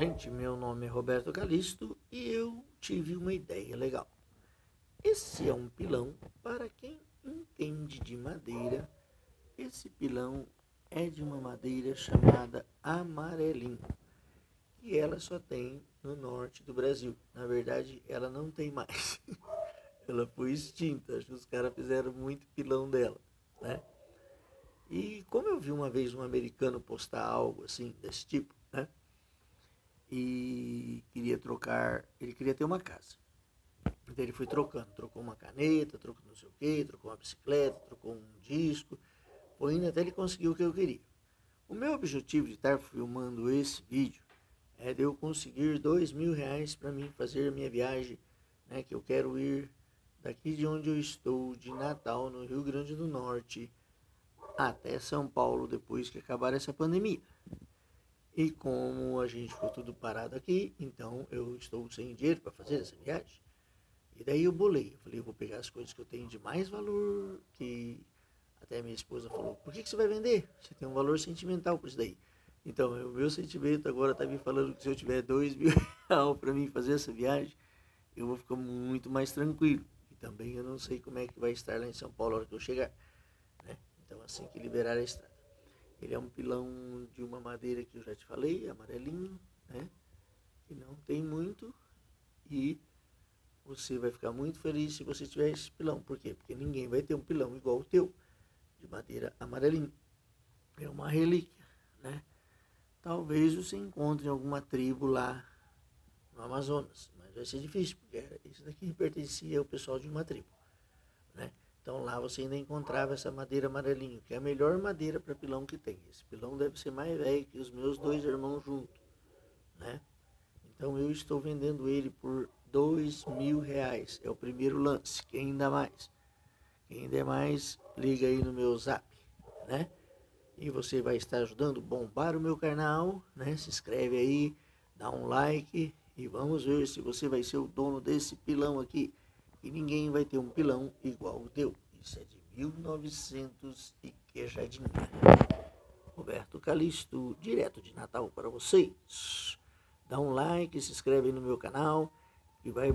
Gente, meu nome é Roberto Calisto e eu tive uma ideia legal. Esse é um pilão para quem entende de madeira. Esse pilão é de uma madeira chamada amarelinho, e ela só tem no norte do Brasil. Na verdade, ela não tem mais. ela foi extinta. Acho que os caras fizeram muito pilão dela, né? E como eu vi uma vez um americano postar algo assim desse tipo? E queria trocar, ele queria ter uma casa. Então ele foi trocando, trocou uma caneta, trocou não sei o quê, trocou uma bicicleta, trocou um disco, foi indo até ele conseguir o que eu queria. O meu objetivo de estar filmando esse vídeo é de eu conseguir dois mil reais para mim fazer a minha viagem, né, que eu quero ir daqui de onde eu estou, de Natal, no Rio Grande do Norte, até São Paulo depois que acabar essa pandemia. E como a gente ficou tudo parado aqui, então eu estou sem dinheiro para fazer essa viagem. E daí eu bolei. Eu falei, eu vou pegar as coisas que eu tenho de mais valor, que até minha esposa falou, por que, que você vai vender? Você tem um valor sentimental por isso daí. Então, o meu sentimento agora está me falando que se eu tiver dois mil reais para mim fazer essa viagem, eu vou ficar muito mais tranquilo. E também eu não sei como é que vai estar lá em São Paulo na hora que eu chegar. Né? Então, assim que liberar a estrada. Ele é um pilão de uma madeira que eu já te falei, amarelinho, né? Que não tem muito e você vai ficar muito feliz se você tiver esse pilão. Por quê? Porque ninguém vai ter um pilão igual o teu, de madeira amarelinho. É uma relíquia, né? Talvez você encontre em alguma tribo lá no Amazonas, mas vai ser difícil, porque isso daqui pertencia ao pessoal de uma tribo, né? Então lá você ainda encontrava essa madeira amarelinho, que é a melhor madeira para pilão que tem. Esse pilão deve ser mais velho que os meus dois irmãos juntos, né? Então eu estou vendendo ele por dois mil reais. É o primeiro lance. Quem ainda mais? Quem ainda mais, liga aí no meu zap, né? E você vai estar ajudando a bombar o meu canal, né? Se inscreve aí, dá um like e vamos ver se você vai ser o dono desse pilão aqui e ninguém vai ter um pilão igual o teu. Isso é de 1900 e queijadinha. Roberto Calisto, direto de Natal para vocês. Dá um like, se inscreve no meu canal e vai